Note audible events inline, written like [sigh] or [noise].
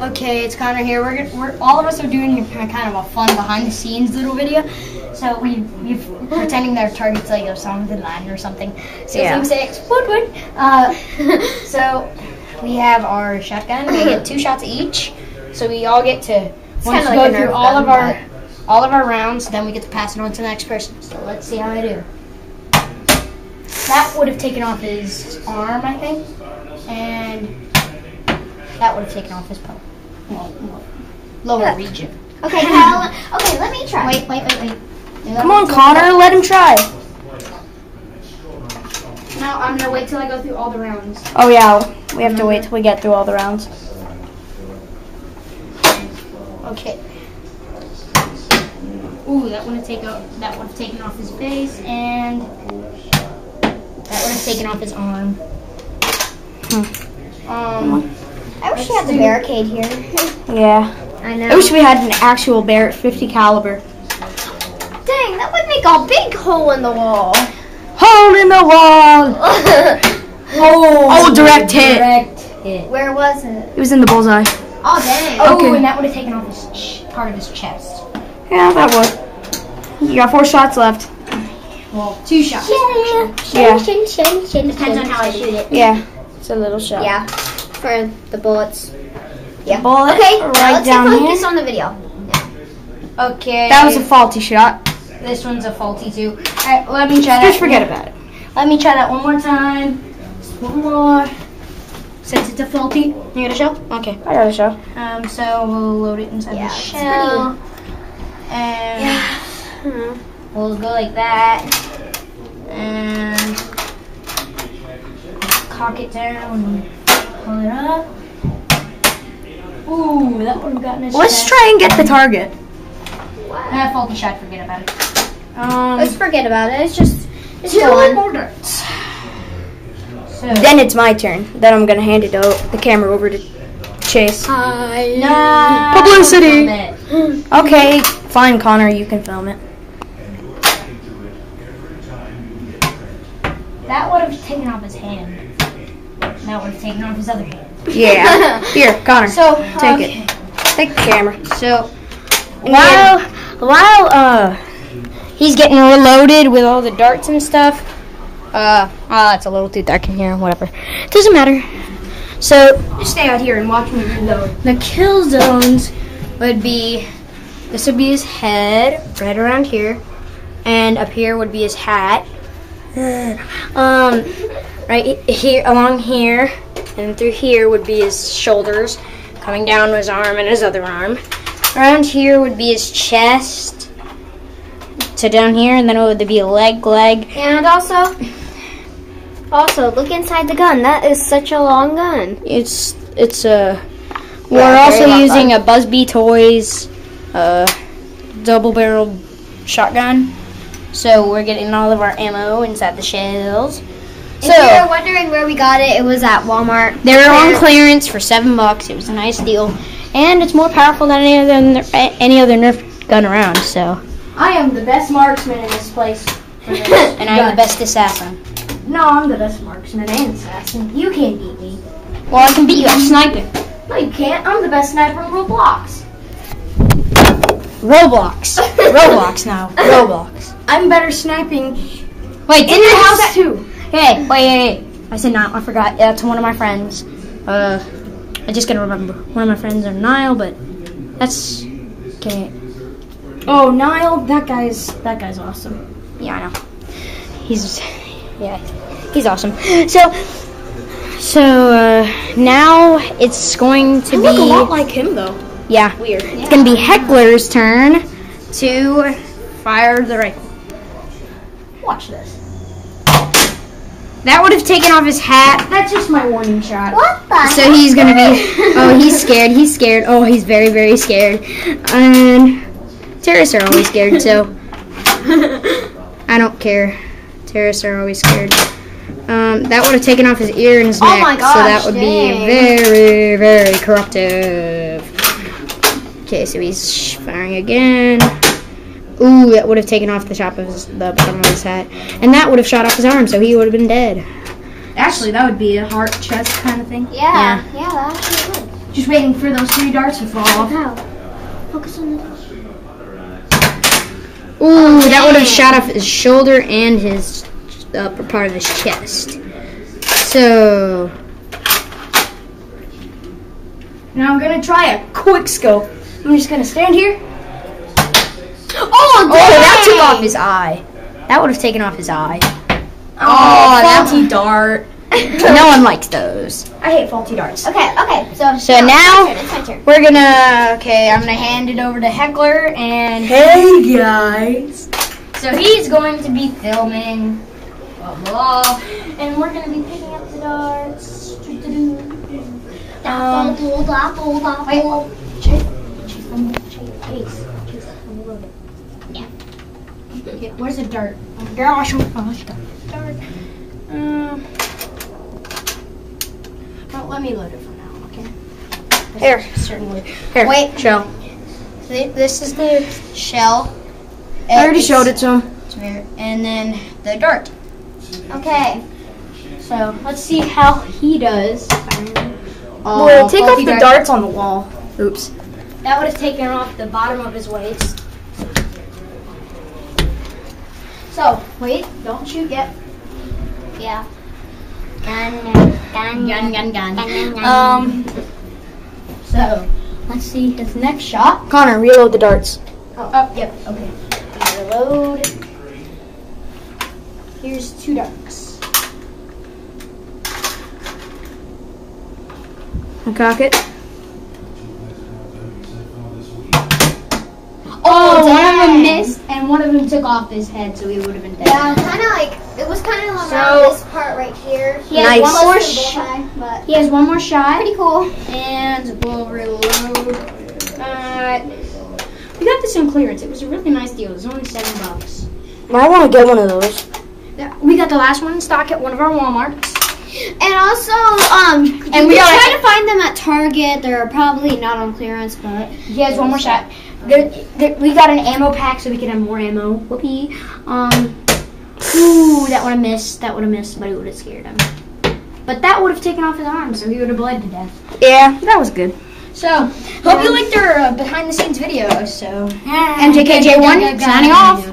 Okay, it's Connor here. We're, gonna, we're all of us are doing a kind of a fun behind the scenes little video. So we we've pretending their targets like Osama bin line or something. So Yeah. say explode wood. Uh, [laughs] so we have our shotgun. We get two shots each. So we all get to once we like go through all of our all of our rounds. Then we get to pass it on to the next person. So let's see how I do. That would have taken off his arm, I think, and that would have taken off his pole. Well, well, lower Yeah. region. Okay, [laughs] Kyle. Okay, let me try. Wait, wait, wait, wait. Come on, Connor, let him try. No, I'm gonna wait till I go through all the rounds. Oh yeah, we have to wait till we get through all the rounds. Okay. Ooh, that would have taken that would have taken off his face, and that would have taken off his arm. Um, I wish we had the barricade here. Yeah. I know. I wish we had an actual Barrett 50 caliber. Dang, that would make a big hole in the wall. Hole in the wall. [laughs] Oh, oh, direct hit. direct hit. Where was it? It was in the bullseye. Oh, dang. Oh, Okay. and that would have taken off his ch- part of his chest. Yeah, that would. You got four shots left. Well, two shots. Yeah. Depends on how I shoot it. Yeah. It's a little shot. Yeah, for the bullets. Yeah. Bullet Okay, now right let's down focus here. on the video. Okay. That was a faulty shot. This one's a faulty too. Alright, let me try that. Just forget about it. Let me try that one more time. Just one more. Since it's a faulty. You got a shell? Okay. I got a shot. Um, so we'll load it inside Yeah, the it's shell. And Hmm. we'll go like that. And cock it down and pull it up. Ooh, that would have gotten us. Let's try and get the target. Ah, faulty shot, forget about it. Um, Let's forget about it. It's just, it's two going. more darts. So, Then it's my turn. Then I'm gonna hand it o- the camera over to Chase. no. Publicity. Okay, fine, Connor. You can film it. That would have taken off his hand. That have taken off his other hand. Yeah. [laughs] Here, Connor. So, take okay. it. Take the camera. So, While while uh he's getting reloaded with all the darts and stuff. Uh, oh, it's a little too dark in here. Whatever, doesn't matter. So just stay out here and watch me reload. the kill zones would be this would be his head right around here, and up here would be his hat. Um, right here along here and through here would be his shoulders, coming down his arm and his other arm. Around here would be his chest to down here, and then it would be a leg, leg. And also, also look inside the gun. That is such a long gun. It's it's a. We're Yeah, also using a Buzz Bee Toys, uh, double barreled shotgun. So we're getting all of our ammo inside the shells. So if So you're wondering where we got it, it was at Walmart. they were on clearance for seven bucks. It was a nice deal, and it's more powerful than any other any other Nerf gun around. So, I am the best marksman in this place. [laughs] and I'm the best assassin. No, I'm the best marksman and assassin. You can't beat me. Well, I can beat you at sniping. No, you can't. I'm the best sniper in Roblox. Roblox. [laughs] Roblox now. Roblox. I'm better sniping Wait, in your house say- too. Hey, wait, wait, wait. I said not. I forgot. Yeah, to one of my friends. Uh, I just gotta remember. One of my friends are Nile, but that's okay. Oh, Niall, that guy's that guy's awesome. Yeah, I know. He's yeah, he's awesome. So, so uh, now it's going to I be look a lot like him though. Yeah. Weird. It's gonna be Heckler's turn to fire the rifle. Watch this. That would have taken off his hat. That's just my warning shot. What the? So he's gonna be. Oh, he's scared. He's scared. Oh, he's very, very scared. And terrorists are always scared. So [laughs] I don't care. Terrorists are always scared. Um, that would have taken off his ear and his Oh neck. my so that would dang. be very, very corruptive. Okay, so he's firing again. Ooh, that would have taken off the top of his, the bottom of his hat, and that would have shot off his arm, so he would have been dead. Actually, that would be a heart chest kind of thing. yeah, yeah, that actually would. Just waiting for those three darts to fall off. How? Focus on the. Ooh, oh, that would have shot off his shoulder and his upper part of his chest. So now I'm gonna try a quick scope. I'm just gonna stand here. Oh, Oh, that took off his eye. That would have taken off his eye. Oh, faulty dart. [laughs] no one [laughs] likes those. I hate faulty darts. Okay, okay. So, So now- it's my turn. It's my turn. We're gonna okay. I'm gonna hand it over to Heckler, and Hey guys. so he's going to be filming. Blah blah, and we're gonna be picking up the darts. Um, Hold up, hold up, wait. hold up. Chase, chase, um, Yeah. Okay, where's the dart? Oh my gosh, my gosh, dart, dart. Um, well, let me load it for now, okay? Here, certainly. Here, Wait. shell. This is the shell. I already showed it to him. And then the dart. Okay. So let's see how he does. Well, take off the darts on the wall. Oops. That would have taken off the bottom of his waist. So wait, don't shoot yet. Yeah. Gun, gun, Gun, gun, gun. gun, gun. Um. So let's see his next shot. Connor, reload the darts. Oh, oh yep. Okay. Reload. Here's two ducks. Cock it. One of them took off his head, so he would have been dead. Yeah, kind of like it was kind of So- around this part right here. He has Nice. one more Close to the shot. He has one more shot. pretty cool. And we'll reload. Uh, we got this on clearance. It was a really nice deal. It was only seven bucks. I want to get one of those. We got the last one in stock at one of our WalMarts. And also, um, And and we we are- try to find them at Target. They're probably not on clearance, but He has one more shot. There, there, we got an ammo pack so we can have more ammo. Whoopee. Um, ooh, that would have missed. That would have missed, but it would have scared him. But that would have taken off his arm, so he would have bled to death. Yeah, that was good. So, hope you liked our uh, behind the scenes video. So, MJKJ1 signing off.